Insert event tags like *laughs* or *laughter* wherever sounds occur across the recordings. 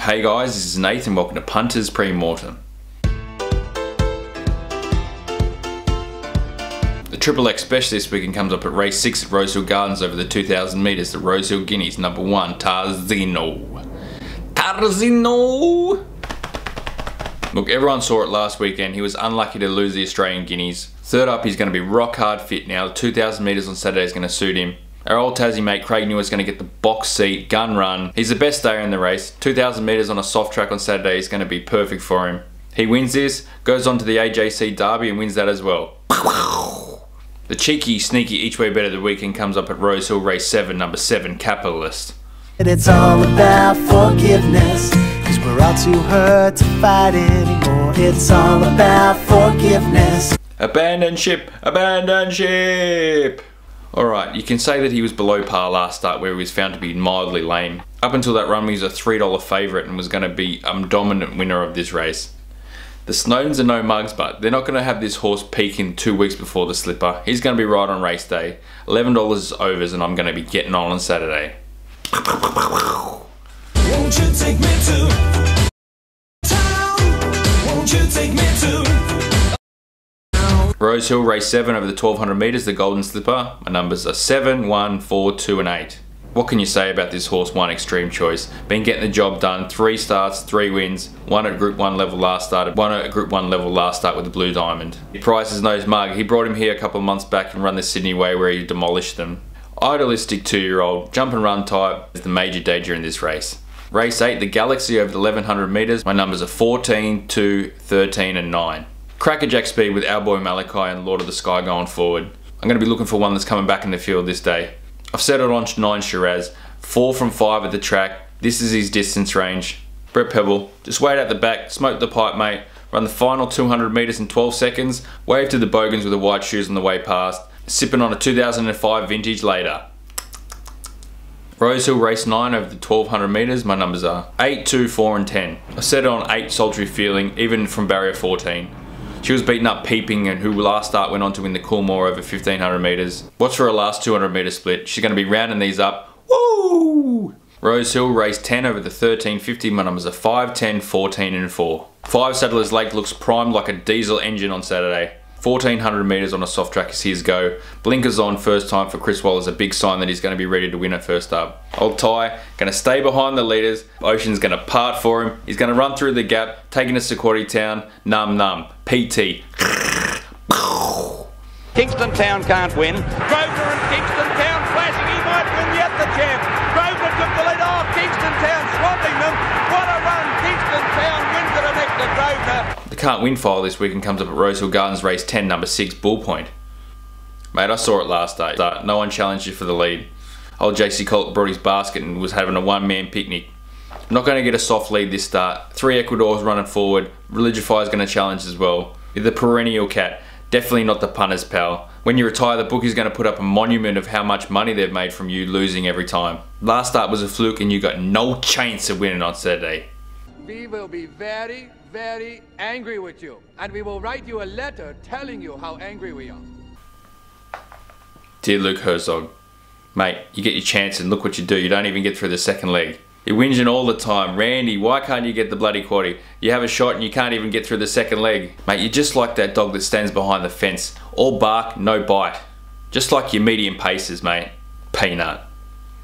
Hey guys, this is Nathan. Welcome to Punters Pre-Mortem. The Triple X Special this weekend comes up at race 6 at Rosehill Gardens over the 2,000 metres. The Rosehill Guineas, number 1, Tarzino. Tarzino! Look, everyone saw it last weekend. He was unlucky to lose the Australian Guineas. Third up, he's going to be rock hard fit now. 2,000 metres on Saturday is going to suit him. Our old Tassie mate Craig Newitt is going to get the box seat, gun run. He's the best stayer in the race. 2,000 metres on a soft track on Saturday is going to be perfect for him. He wins this, goes on to the AJC Derby and wins that as well. *laughs* The cheeky, sneaky each way bet of the weekend comes up at Rosehill Race 7, number 7, Capitalist. And It's all about forgiveness. Cause we're all too hurt to fight anymore. It's all about forgiveness. Abandon ship! Abandon ship! Alright, you can say that he was below par last start where he was found to be mildly lame. Up until that run he was a $3 favourite and was going to be a dominant winner of this race. The Snowdens are no mugs, but they're not going to have this horse peaking two weeks before the slipper. He's going to be right on race day. $11 is overs and I'm going to be getting on on Saturday. Won't you take me to? Won't you take me to Rosehill race 7 over the 1200 metres, the Golden Slipper. My numbers are 7, 1, 4, 2 and 8. What can you say about this horse, one extreme choice? Been getting the job done, three starts, three wins, one at Group 1 level last start, one at Group 1 level last start with the Blue Diamond. Price is no mug, he brought him here a couple of months back and run the Sydney way where he demolished them. Idealistic two year old, jump and run type is the major danger in this race. Race 8, the Galaxy over the 1100 metres, my numbers are 14, 2, 13 and 9. Crackerjack speed with our boy Malachi and Lord of the Sky going forward. I'm going to be looking for one that's coming back in the field this day. I've set it on 9 Shiraz, 4 from 5 at the track. This is his distance range. Brett Prebble, just wait at the back, smoke the pipe mate, run the final 200 metres in 12 seconds, wave to the bogans with the white shoes on the way past, sipping on a 2005 vintage later. Rosehill race 9 over the 1200 metres, my numbers are 8, 2, 4 and 10. I set it on 8 sultry feeling, even from barrier 14. She was beaten up Peeping and who last start went on to win the Coolmore over 1500 metres. Watch for her last 200 metre split. She's going to be rounding these up. Woo! Rosehill race 10 over the 1350. My numbers are 5, 10, 14 and 4. 5 Saddlers Lake looks primed like a diesel engine on Saturday. 1400 metres on a soft track is his go. Blinkers on first time for Chris Waller is a big sign that he's going to be ready to win at first up. Old Ty going to stay behind the leaders. Ocean's going to part for him. He's going to run through the gap, taking to Sequoia Town. Num num. PT. Kingston Town can't win. Grover and Kingston Town flashing. He might win yet the champ. Can't win file this weekend comes up at Rosehill Gardens race 10, number 6, Bull Point. Mate, I saw it last day. No one challenged you for the lead. Old JC Colt brought his basket and was having a one-man picnic. Not going to get a soft lead this start. Three Ecuadors running forward. Religify is going to challenge as well. You're the perennial cat. Definitely not the punter's pal. When you retire, the book is going to put up a monument of how much money they've made from you losing every time. Last start was a fluke and you got no chance of winning on Saturday. We will be very, very angry with you. And we will write you a letter telling you how angry we are. Dear Luke Herzog, mate, you get your chance and look what you do. You don't even get through the second leg. You're whinging all the time. Randy, why can't you get the bloody quaddy? You have a shot and you can't even get through the second leg. Mate, you're just like that dog that stands behind the fence. All bark, no bite. Just like your medium paces, mate. Peanut.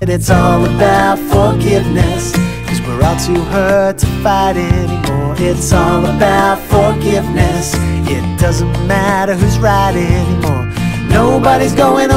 And It's all about forgiveness. Cause we're all too hurt to fight anymore. It's all about forgiveness. It doesn't matter who's right anymore. Nobody's going